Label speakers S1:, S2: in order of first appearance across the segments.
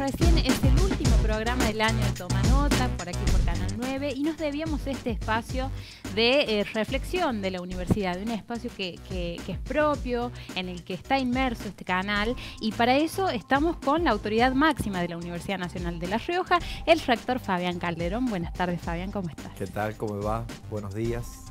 S1: recién, es el último programa del año de Toma Nota, por aquí por Canal 9, y nos debíamos este espacio de eh, reflexión de la universidad, de un espacio que, que, es propio, en el que está inmerso este canal, y para eso estamos con la autoridad máxima de la Universidad Nacional de La Rioja, el rector Fabián Calderón. Buenas tardes, Fabián, ¿cómo estás?
S2: ¿Qué tal? ¿Cómo va? Buenos días.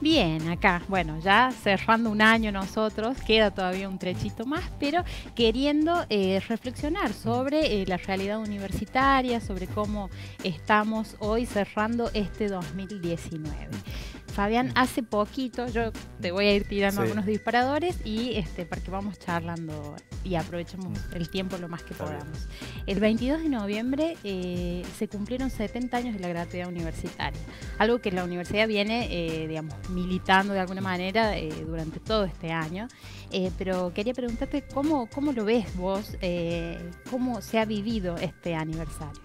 S1: Bien, acá, bueno, ya cerrando un año nosotros, queda todavía un trechito más, pero queriendo eh, reflexionar sobre eh, la realidad universitaria, sobre cómo estamos hoy cerrando este 2019. Fabián, hace poquito, yo te voy a ir tirando algunos disparadores y este, para que vamos charlando y aprovechemos mm. el tiempo lo más que podamos. El 22 de noviembre eh, se cumplieron 70 años de la gratuidad universitaria, algo que la universidad viene, eh, digamos, militando de alguna manera eh, durante todo este año. pero quería preguntarte cómo, cómo lo ves vos, cómo se ha vivido este aniversario.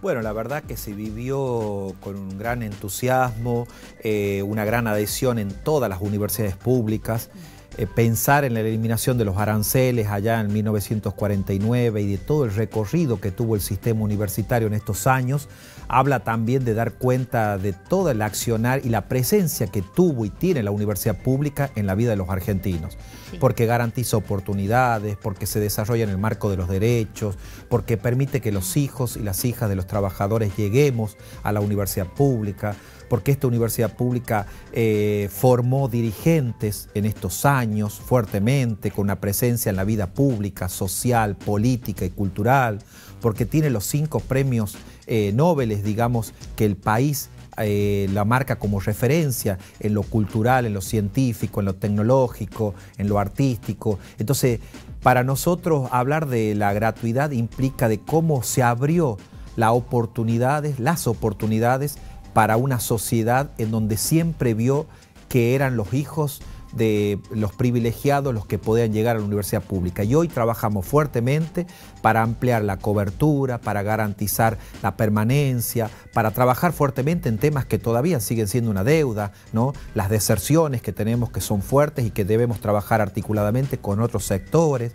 S2: Bueno, la verdad que se vivió con un gran entusiasmo, eh, una gran adhesión en todas las universidades públicas. Eh, pensar en la eliminación de los aranceles allá en 1949 y de todo el recorrido que tuvo el sistema universitario en estos años, habla también de dar cuenta de todo el accionar y la presencia que tuvo y tiene la universidad pública en la vida de los argentinos, porque garantiza oportunidades, porque se desarrolla en el marco de los derechos, porque permite que los hijos y las hijas de los trabajadores lleguemos a la universidad pública porque esta universidad pública eh, formó dirigentes en estos años fuertemente, con una presencia en la vida pública, social, política y cultural, porque tiene los cinco premios eh, Nobel, digamos, que el país eh, la marca como referencia en lo cultural, en lo científico, en lo tecnológico, en lo artístico. Entonces, para nosotros hablar de la gratuidad implica de cómo se abrió las oportunidades, las oportunidades para una sociedad en donde siempre vio que eran los hijos de los privilegiados los que podían llegar a la universidad pública. Y hoy trabajamos fuertemente para ampliar la cobertura, para garantizar la permanencia, para trabajar fuertemente en temas que todavía siguen siendo una deuda, ¿no? las deserciones que tenemos que son fuertes y que debemos trabajar articuladamente con otros sectores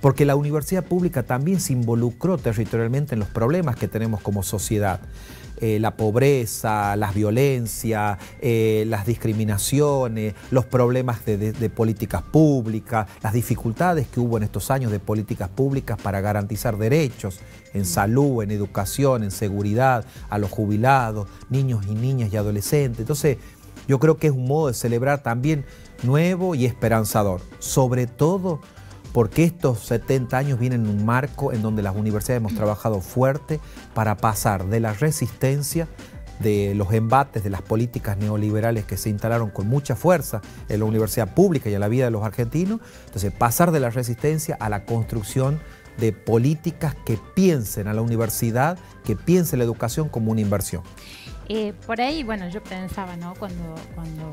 S2: porque la universidad pública también se involucró territorialmente en los problemas que tenemos como sociedad. Eh, la pobreza, las violencias, eh, las discriminaciones, los problemas de, políticas públicas, las dificultades que hubo en estos años de políticas públicas para garantizar derechos en mm. salud, en educación, en seguridad, a los jubilados, niños y niñas y adolescentes. Entonces, yo creo que es un modo de celebrar también nuevo y esperanzador, sobre todo porque estos 70 años vienen en un marco en donde las universidades hemos trabajado fuerte para pasar de la resistencia de los embates de las políticas neoliberales que se instalaron con mucha fuerza en la universidad pública y en la vida de los argentinos, entonces pasar de la resistencia a la construcción de políticas que piensen a la universidad, que piensen la educación como una inversión.
S1: Eh, por ahí, bueno, yo pensaba, ¿no? Cuando, cuando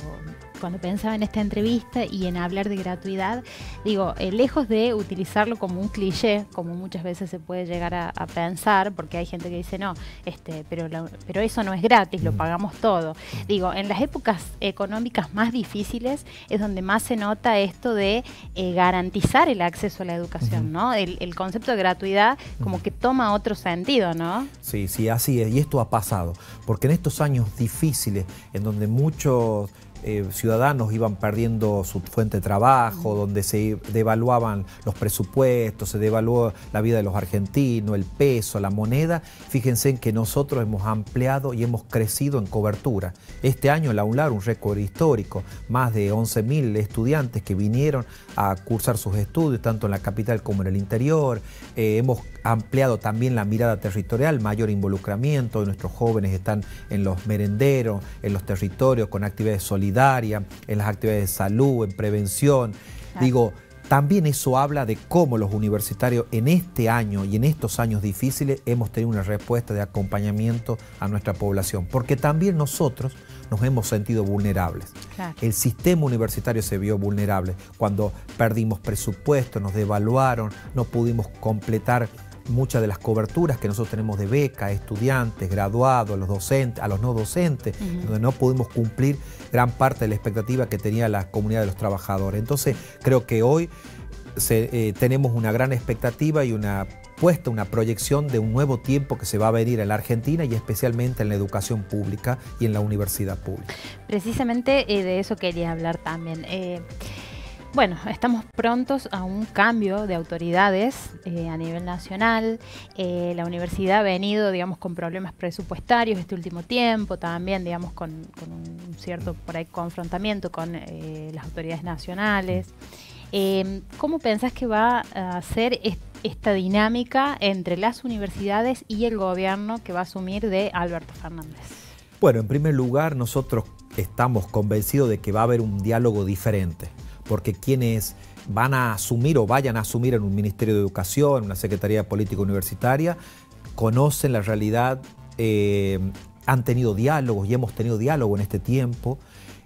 S1: cuando pensaba en esta entrevista y en hablar de gratuidad, digo, eh, lejos de utilizarlo como un cliché, como muchas veces se puede llegar a, pensar, porque hay gente que dice, no, este, pero, pero eso no es gratis, lo mm. pagamos todo. Digo, en las épocas económicas más difíciles es donde más se nota esto de eh, garantizar el acceso a la educación, ¿no? El, el, concepto de gratuidad como que toma otro sentido, ¿no?
S2: Sí, sí, así es. Y esto ha pasado, porque en estos años difíciles, en donde muchos eh, ciudadanos iban perdiendo su fuente de trabajo, donde se devaluaban los presupuestos, se devaluó la vida de los argentinos, el peso, la moneda. Fíjense en que nosotros hemos ampliado y hemos crecido en cobertura. Este año la UNLAR, un récord histórico, más de 11.000 estudiantes que vinieron a cursar sus estudios, tanto en la capital como en el interior. Eh, hemos ampliado también la mirada territorial, mayor involucramiento, nuestros jóvenes están en los merenderos, en los territorios, con actividades solidarias en las actividades de salud, en prevención. Digo, también eso habla de cómo los universitarios en este año y en estos años difíciles hemos tenido una respuesta de acompañamiento a nuestra población, porque también nosotros nos hemos sentido vulnerables. El sistema universitario se vio vulnerable cuando perdimos presupuesto, nos devaluaron, no pudimos completar muchas de las coberturas que nosotros tenemos de beca, estudiantes, graduados, a los docentes, a los no docentes, donde no pudimos cumplir gran parte de la expectativa que tenía la comunidad de los trabajadores. Entonces, creo que hoy eh, tenemos una gran expectativa y una puesta, una proyección de un nuevo tiempo que se va a venir en la Argentina y especialmente en la educación pública y en la universidad pública.
S1: Precisamente eh, de eso quería hablar también. Eh, bueno, estamos prontos a un cambio de autoridades a nivel nacional. la universidad ha venido, digamos, con problemas presupuestarios este último tiempo, también, digamos, con, un cierto por ahí confrontamiento con las autoridades nacionales. Em, ¿Cómo pensás que va a ser esta dinámica entre las universidades y el gobierno que va a asumir de Alberto Fernández?
S2: Bueno, en primer lugar, nosotros estamos convencidos de que va a haber un diálogo diferente, porque quienes van a asumir o vayan a asumir en un Ministerio de Educación, en una Secretaría Política Universitaria, conocen la realidad, eh, han tenido diálogos y hemos tenido diálogo en este tiempo.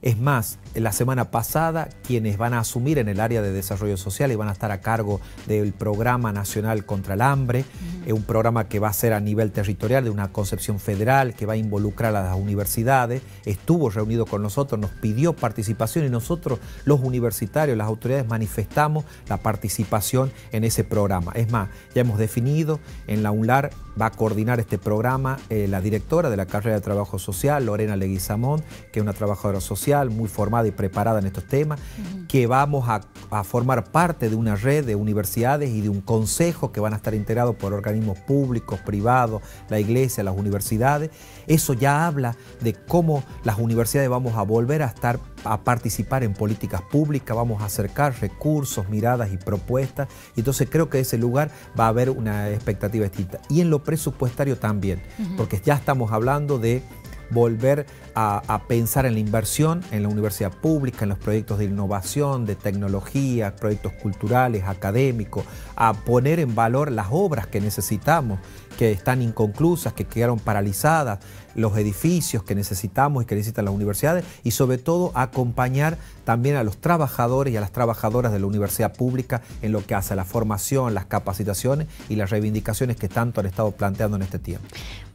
S2: Es más, la semana pasada quienes van a asumir en el área de desarrollo social y van a estar a cargo del Programa Nacional contra el Hambre, es un programa que va a ser a nivel territorial de una concepción federal que va a involucrar a las universidades, estuvo reunido con nosotros, nos pidió participación y nosotros los universitarios, las autoridades manifestamos la participación en ese programa. Es más, ya hemos definido en la UNLAR va a coordinar este programa eh, la directora de la carrera de trabajo social, Lorena Leguizamón, que es una trabajadora social muy formada y preparada en estos temas, que vamos a, formar parte de una red de universidades y de un consejo que van a estar integrados por organismos públicos, privados, la iglesia, las universidades. Eso ya habla de cómo las universidades vamos a volver a estar a participar en políticas públicas, vamos a acercar recursos, miradas y propuestas. Y entonces creo que ese lugar va a haber una expectativa distinta. Y en lo presupuestario también, porque ya estamos hablando de volver a, pensar en la inversión en la universidad pública, en los proyectos de innovación, de tecnología, proyectos culturales, académicos, a poner en valor las obras que necesitamos, que están inconclusas, que quedaron paralizadas, los edificios que necesitamos y que necesitan las universidades y sobre todo acompañar también a los trabajadores y a las trabajadoras de la universidad pública en lo que hace a la formación, las capacitaciones y las reivindicaciones que tanto han estado planteando en este tiempo.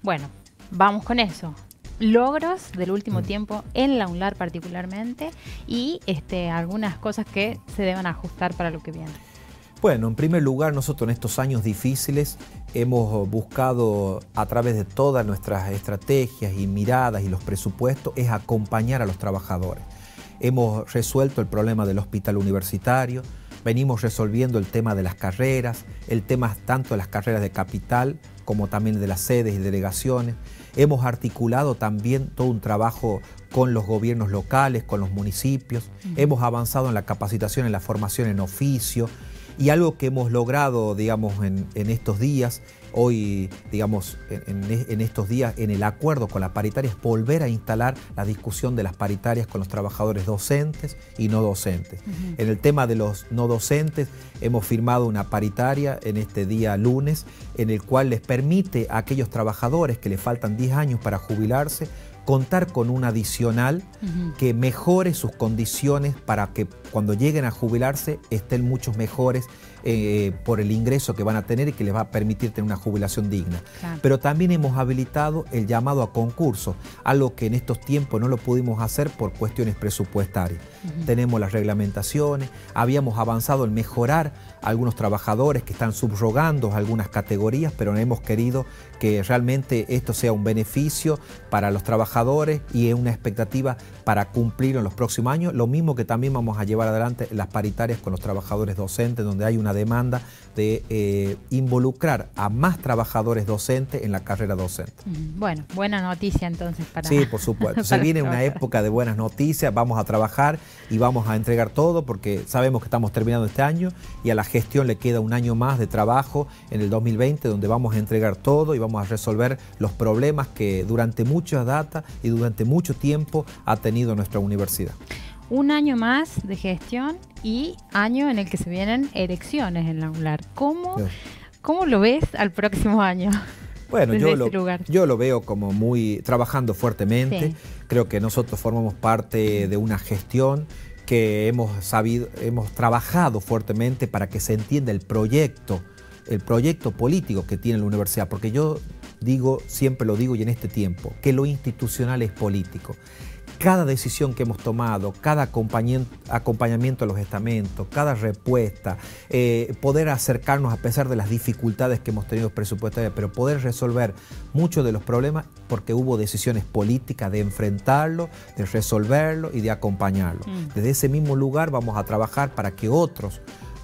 S1: Bueno, vamos con eso logros del último mm. tiempo en la UNLAR particularmente y este, algunas cosas que se deben ajustar para lo que viene.
S2: Bueno, en primer lugar, nosotros en estos años difíciles hemos buscado a través de todas nuestras estrategias y miradas y los presupuestos es acompañar a los trabajadores. Hemos resuelto el problema del hospital universitario, venimos resolviendo el tema de las carreras, el tema tanto de las carreras de capital como también de las sedes y delegaciones. Hemos articulado también todo un trabajo con los gobiernos locales, con los municipios. Hemos avanzado en la capacitación, en la formación en oficio. Y algo que hemos logrado, digamos, en, estos días, hoy, digamos, en, estos días, en el acuerdo con la paritaria, es volver a instalar la discusión de las paritarias con los trabajadores docentes y no docentes. En el tema de los no docentes, hemos firmado una paritaria en este día lunes, en el cual les permite a aquellos trabajadores que les faltan 10 años para jubilarse, contar con un adicional que mejore sus condiciones para que cuando lleguen a jubilarse estén muchos mejores eh, por el ingreso que van a tener y que les va a permitir tener una jubilación digna. Pero también hemos habilitado el llamado a concurso, algo que en estos tiempos no lo pudimos hacer por cuestiones presupuestarias. Tenemos las reglamentaciones, habíamos avanzado en mejorar algunos trabajadores que están subrogando algunas categorías, pero hemos querido que realmente esto sea un beneficio para los trabajadores y es una expectativa para cumplir en los próximos años. Lo mismo que también vamos a llevar adelante las paritarias con los trabajadores docentes, donde hay una demanda de eh, involucrar a más trabajadores docentes en la carrera docente.
S1: Bueno, buena noticia entonces para...
S2: Sí, por supuesto. Se viene una época de buenas noticias, vamos a trabajar y vamos a entregar todo porque sabemos que estamos terminando este año y a la gestión le queda un año más de trabajo en el 2020 donde vamos a entregar todo y vamos a resolver los problemas que durante mucha data y durante mucho tiempo ha tenido nuestra universidad
S1: un año más de gestión y año en el que se vienen elecciones en la UNLAR. ¿Cómo, ¿Cómo lo ves al próximo año?
S2: Bueno, yo lo, yo lo, veo como muy trabajando fuertemente. Creo que nosotros formamos parte de una gestión que hemos sabido, hemos trabajado fuertemente para que se entienda el proyecto, el proyecto político que tiene la universidad, porque yo digo, siempre lo digo y en este tiempo, que lo institucional es político cada decisión que hemos tomado, cada acompañamiento a los estamentos, cada respuesta, eh, poder acercarnos a pesar de las dificultades que hemos tenido presupuestarias, pero poder resolver muchos de los problemas porque hubo decisiones políticas de enfrentarlo, de resolverlo y de acompañarlo. Mm. Desde ese mismo lugar vamos a trabajar para que otros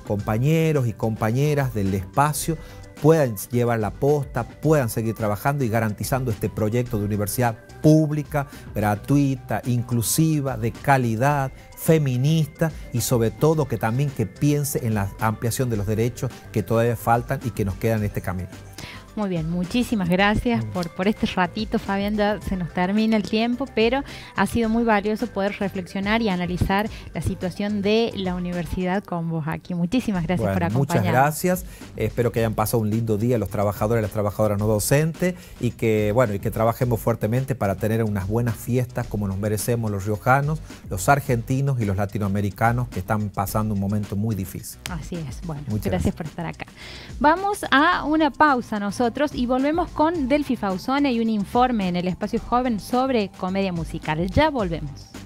S2: compañeros y compañeras del espacio puedan llevar la posta, puedan seguir trabajando y garantizando este proyecto de universidad pública, gratuita, inclusiva, de calidad, feminista y sobre todo que también que piense en la ampliación de los derechos que todavía faltan y que nos quedan en este camino.
S1: Muy bien, muchísimas gracias por, por este ratito, Fabián. Ya se nos termina el tiempo, pero ha sido muy valioso poder reflexionar y analizar la situación de la universidad con vos aquí. Muchísimas gracias por acompañarnos.
S2: Muchas gracias. Espero que hayan pasado un lindo día los trabajadores y las trabajadoras no docentes y que, bueno, y que trabajemos fuertemente para tener unas buenas fiestas como nos merecemos los riojanos, los argentinos y los latinoamericanos que están pasando un momento muy difícil.
S1: Así es. Bueno, muchas gracias por estar acá. Vamos a una pausa y volvemos con Delphi Fausone y un informe en el espacio joven sobre comedia musical. Ya volvemos.